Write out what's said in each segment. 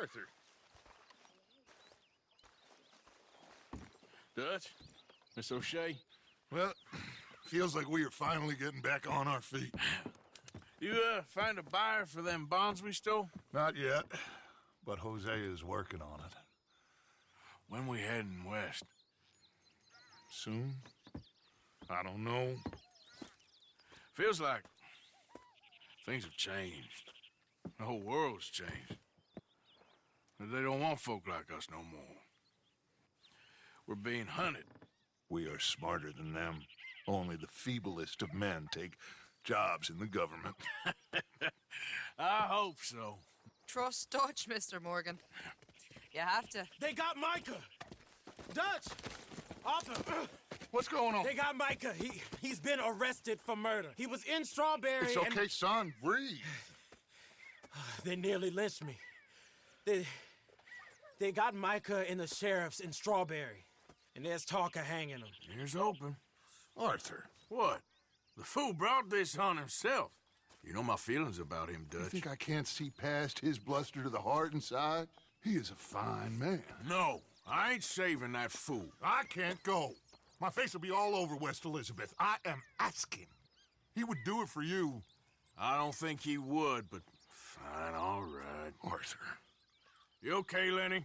Arthur. Dutch? Miss O'Shea? Well, feels like we are finally getting back on our feet. You, uh, find a buyer for them bonds we stole? Not yet, but Hosea is working on it. When we heading west? Soon? I don't know. Feels like things have changed. The whole world's changed. They don't want folk like us no more. We're being hunted. We are smarter than them. Only the feeblest of men take jobs in the government. I hope so. Trust Dutch, Mr. Morgan. You have to. They got Micah! Dutch! Arthur! What's going on? They got Micah. He, he's been arrested for murder. He was in Strawberry It's and- okay, son. Breathe. They nearly lynched me. They... They got Micah and the sheriffs in Strawberry. And there's talk of hanging them. Here's open. Arthur, What? The fool brought this on himself. You know my feelings about him, Dutch. you Dutch. think I can't see past his bluster to the heart inside? He is a fine man. No, I ain't saving that fool. I can't go. My face will be all over West Elizabeth. I am asking. He would do it for you, I don't think he would, but fine, all right. Arthur. You okay, Lenny?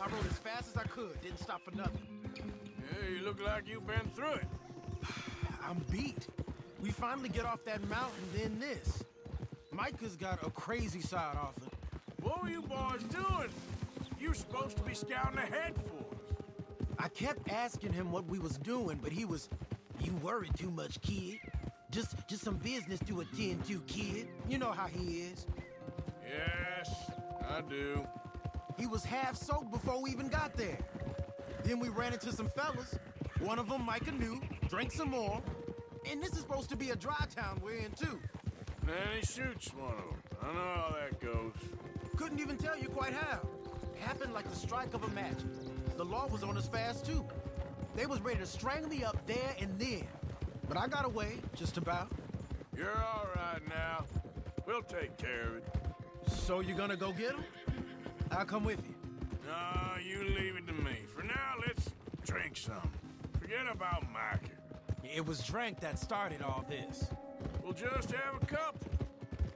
I rode as fast as I could, didn't stop for nothing. Yeah, you look like you've been through it. I'm beat. We finally get off that mountain, then this. Micah's got a crazy side off it. What were you boys doing? You supposed to be scouting ahead for us. I kept asking him what we was doing, but he was, you worry too much, kid. Just, just some business to attend to, kid. You know how he is. Yes, I do. He was half soaked before we even got there. Then we ran into some fellas. One of them Micah knew, drank some more. And this is supposed to be a dry town we're in, too. Then he shoots one of them. I know how that goes. Couldn't even tell you quite how. Happened like the strike of a match. The law was on us fast, too. They was ready to strangle me up there and then. But I got away, just about. You're all right now. We'll take care of it. So you're gonna go get him? I'll come with you. No, you leave it to me. For now, let's drink some. Forget about Micah. It was drink that started all this. We'll just have a couple.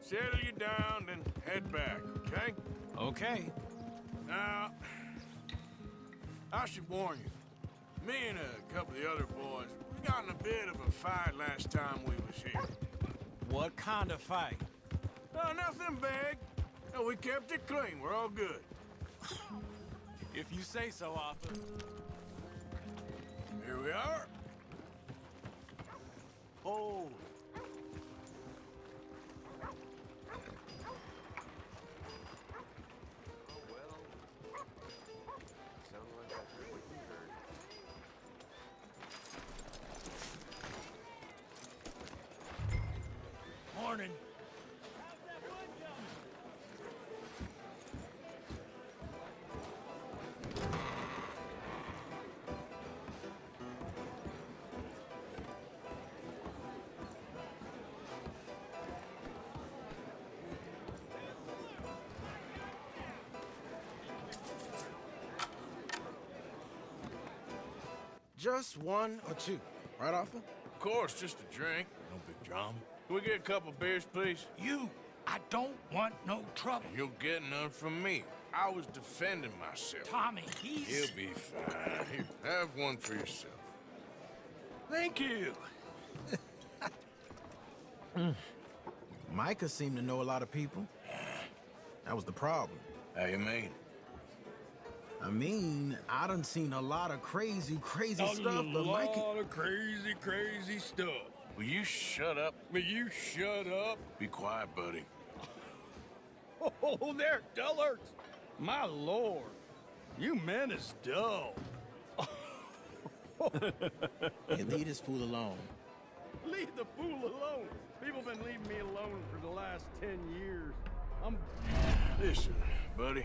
Settle you down, then head back, okay? Okay. Now, I should warn you. Me and a couple of the other boys, we got in a bit of a fight last time we was here. What kind of fight? Oh, nothing big. No, we kept it clean. We're all good. If you say so, Arthur. Here we are. Oh. Just one or two, right, Arthur? Of course, just a drink. No big drama. Can we get a couple beers, please? You, I don't want no trouble. You'll get none from me. I was defending myself. Tommy, he's... He'll be fine. Here, have one for yourself. Thank you. Micah seemed to know a lot of people. That was the problem. How you mean? I mean, I done seen a lot of crazy, crazy A stuff, but lot Mikey. of crazy, crazy stuff. Will you shut up? Will you shut up? Be quiet, buddy. Oh, they're dullards. My lord. You men is dull. Hey, leave this fool alone. Leave the fool alone. People been leaving me alone for the last ten years. I'm Listen, buddy.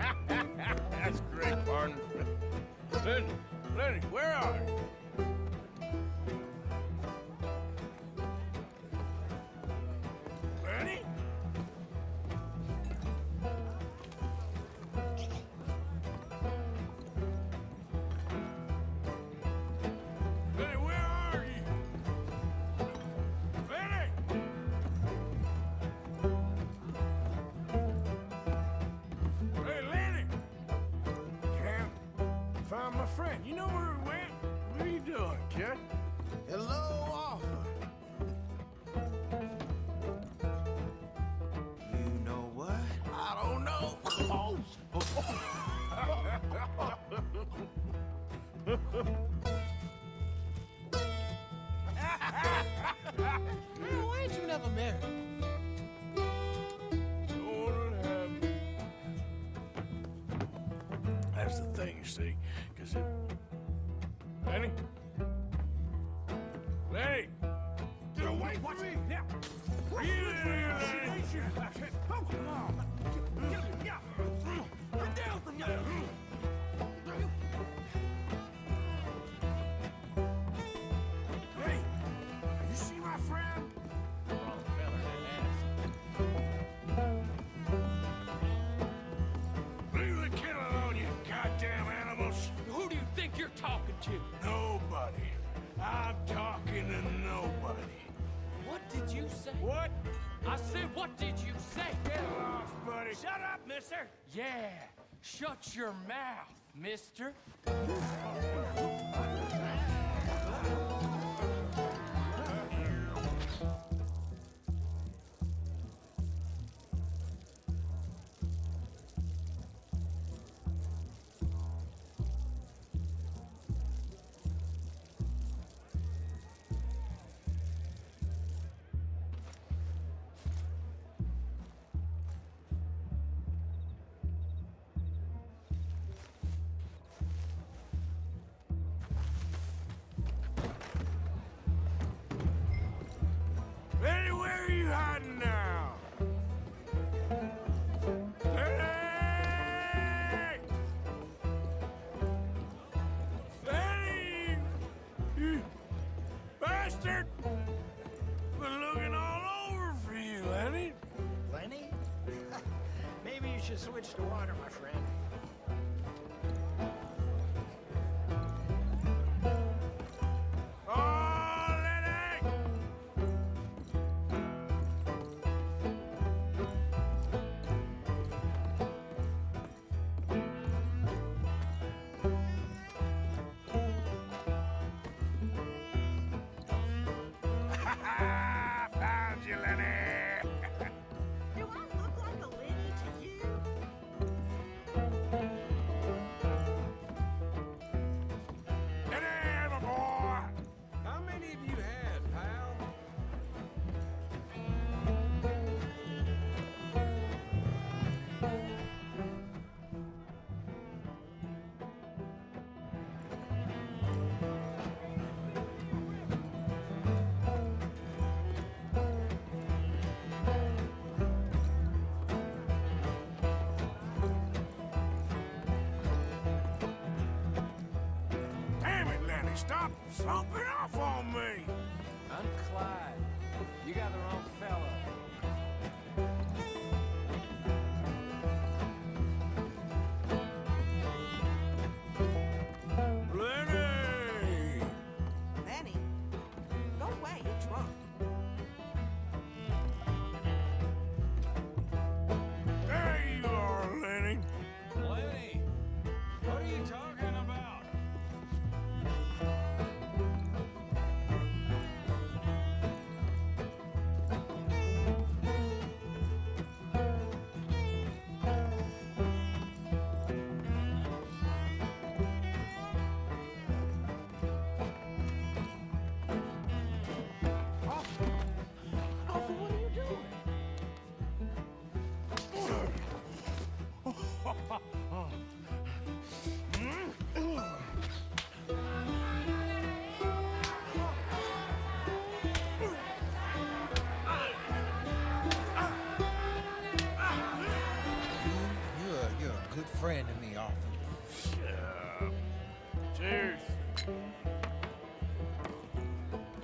That's great, partner. Lenny, Lenny, where are you? Hello, Arthur. You know what? I don't know. Man, why ain't you never married? Lord have me. That's the thing, you see, because it. Lenny? Talking to? Nobody. I'm talking to nobody. What did you say? What? I said, what did you say? Get lost, buddy. Shut up, mister. Yeah, shut your mouth, mister. Switch to water, my friend. Stop slumping off on me! I'm Clyde. You got the wrong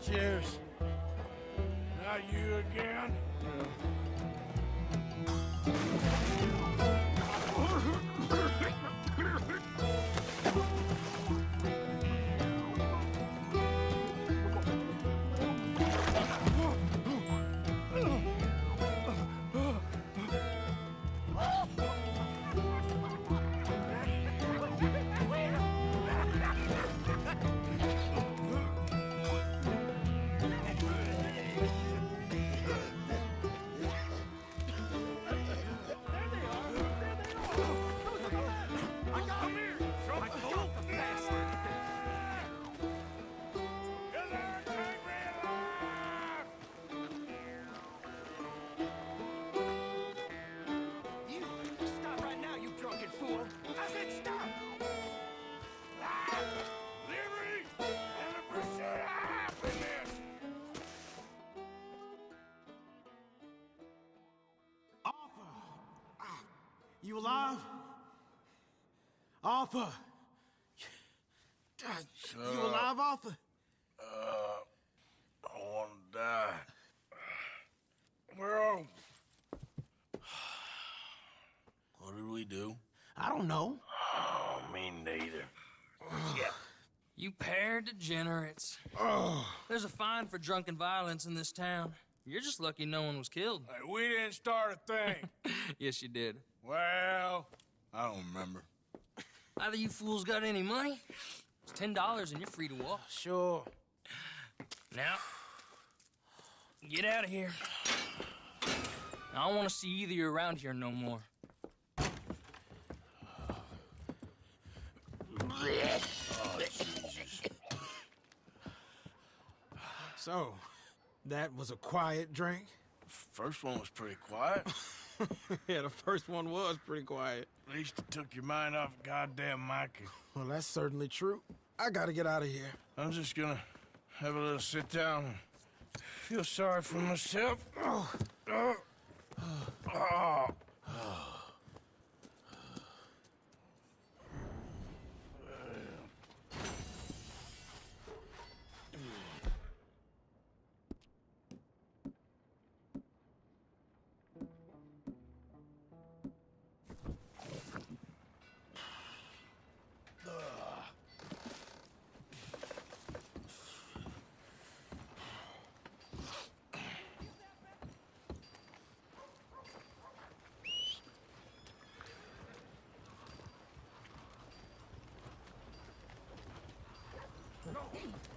Cheers. Not you again? Arthur! God, You uh, alive, Arthur? Uh, I want to die. Well, what did we do? I don't know. Oh, me neither. You pair degenerates. There's a fine for drunken violence in this town. You're just lucky no one was killed. Hey, we didn't start a thing. yes, you did. well, I don't remember. Either you fools got any money, it's ten dollars and you're free to walk. Sure. Now, get out of here. I don't want to see either of you around here no more. So, that was a quiet drink? First one was pretty quiet. yeah, the first one was pretty quiet. At least it took your mind off goddamn Micah. Well, that's certainly true. I gotta get out of here. I'm just gonna have a little sit down and feel sorry for myself. Oh. Oh. Oh. Hmm.